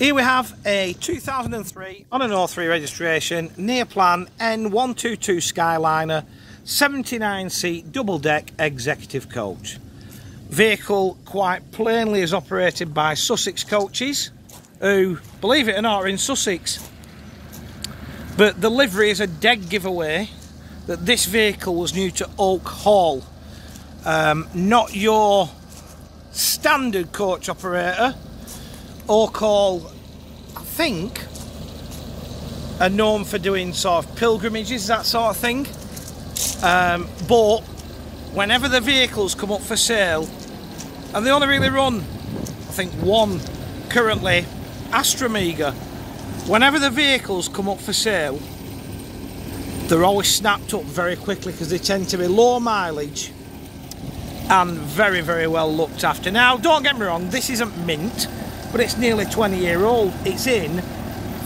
Here we have a 2003 on an 03 registration, Neoplan N122 Skyliner, 79 seat double deck executive coach. Vehicle quite plainly is operated by Sussex coaches, who, believe it or not, are in Sussex. But the livery is a dead giveaway that this vehicle was new to Oak Hall. Um, not your standard coach operator Oak Hall, I think, are known for doing sort of pilgrimages, that sort of thing. Um, but whenever the vehicles come up for sale, and they only really run, I think, one currently, Astromega. Whenever the vehicles come up for sale, they're always snapped up very quickly because they tend to be low mileage and very, very well looked after. Now, don't get me wrong, this isn't mint but it's nearly 20 year old. It's in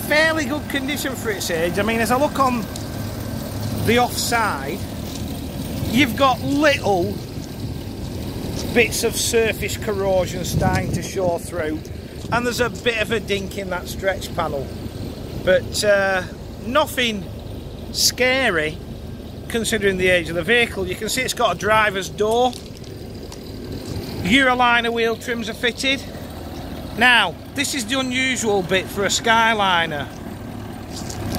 fairly good condition for its age. I mean, as I look on the offside, you've got little bits of surface corrosion starting to show through, and there's a bit of a dink in that stretch panel, but uh, nothing scary considering the age of the vehicle. You can see it's got a driver's door. Euroliner wheel trims are fitted. Now, this is the unusual bit for a Skyliner.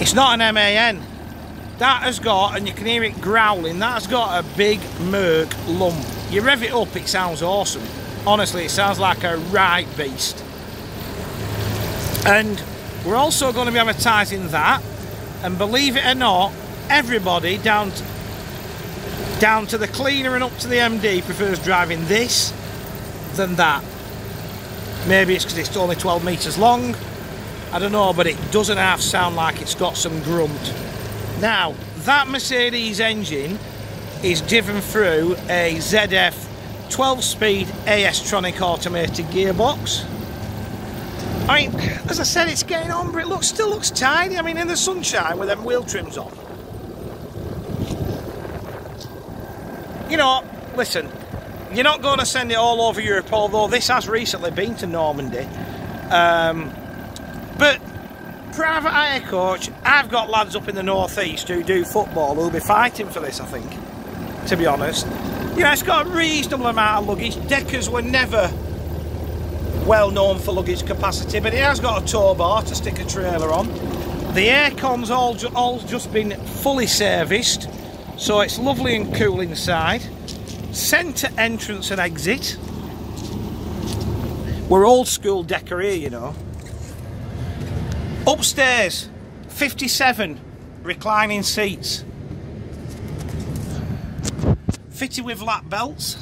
It's not an MAN. That has got, and you can hear it growling, that has got a big Merc lump. You rev it up, it sounds awesome. Honestly, it sounds like a right beast. And we're also going to be advertising that. And believe it or not, everybody down to, down to the cleaner and up to the MD prefers driving this than that. Maybe it's because it's only 12 metres long. I don't know, but it doesn't half sound like it's got some grunt. Now, that Mercedes engine is driven through a ZF 12-speed AS-tronic automated gearbox. I mean, as I said, it's getting on, but it looks, still looks tiny. I mean, in the sunshine with them wheel trims on. You know, listen, you're not going to send it all over Europe, although this has recently been to Normandy. Um, but private hire coach, I've got lads up in the northeast who do football who'll be fighting for this, I think, to be honest. You know, it's got a reasonable amount of luggage. Deckers were never well known for luggage capacity, but it has got a tow bar to stick a trailer on. The aircon's all, all just been fully serviced, so it's lovely and cool inside centre entrance and exit. We're old school decor here, you know. Upstairs, 57 reclining seats. Fitted with lap belts.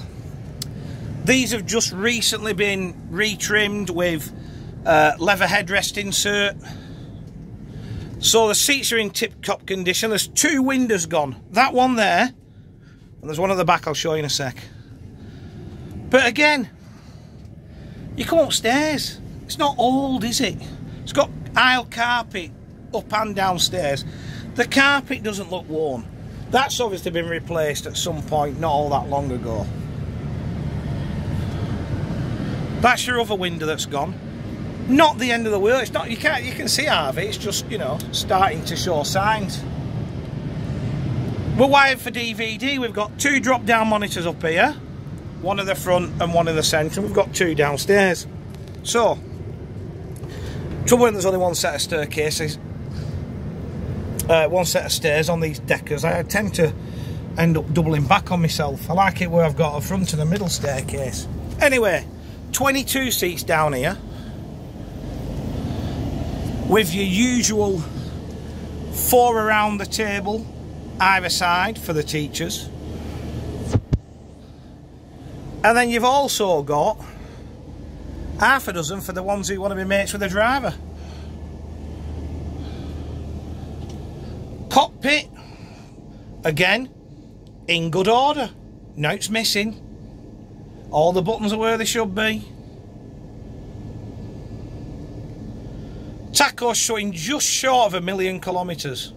These have just recently been retrimmed with uh, leather headrest insert. So the seats are in tip-top condition. There's two windows gone. That one there and there's one at the back I'll show you in a sec. But again, you come upstairs. It's not old, is it? It's got aisle carpet up and downstairs. The carpet doesn't look worn. That's obviously been replaced at some point not all that long ago. That's your other window that's gone. Not the end of the world. It's not. You can't. You can see it. It's just you know starting to show signs. We're wired for DVD. We've got two drop-down monitors up here. One in the front and one in the centre. We've got two downstairs. So, trouble when there's only one set of staircases. Uh, one set of stairs on these deckers. I tend to end up doubling back on myself. I like it where I've got a front and a middle staircase. Anyway, 22 seats down here. With your usual four around the table either side for the teachers. And then you've also got half a dozen for the ones who want to be mates with the driver. Cockpit, again, in good order. Notes missing. All the buttons are where they should be. Tacho showing just short of a million kilometres.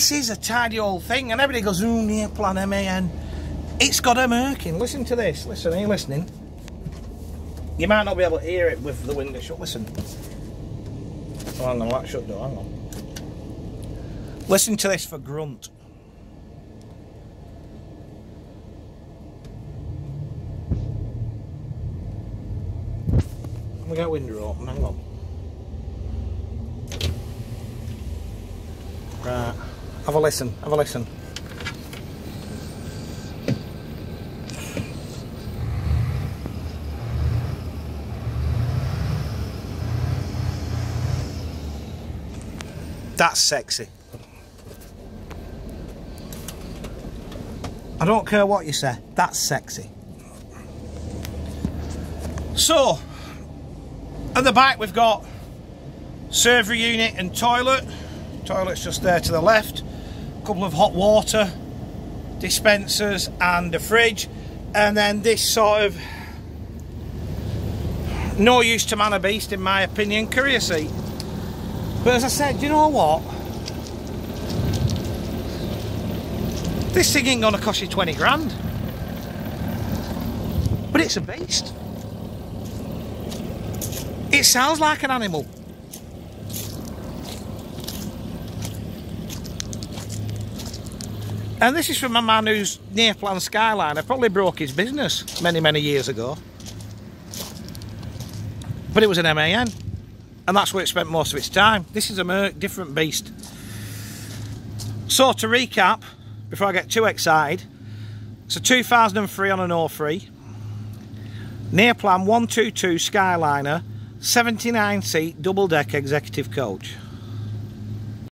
This is a tidy old thing, and everybody goes, ooh, Neoplan MAN. It's got a Merkin. Listen to this. Listen, are you listening? You might not be able to hear it with the window shut. Listen. Oh, hang on, that shut door, hang on. Listen to this for grunt. We got window open, hang on. Right, have a listen, have a listen. That's sexy. I don't care what you say, that's sexy. So, at the back we've got server unit and toilet. Toilet's just there to the left. Couple of hot water dispensers and a fridge. And then this sort of no use to man a beast in my opinion, courier seat. But as I said, you know what? This thing ain't gonna cost you 20 grand. But it's a beast. It sounds like an animal. And this is from a man who's Neoplan Skyliner probably broke his business many, many years ago. But it was an MAN. And that's where it spent most of its time. This is a different beast. So to recap, before I get too excited, it's a 2003 on an 03. Neoplan 122 Skyliner 79 seat double deck executive coach.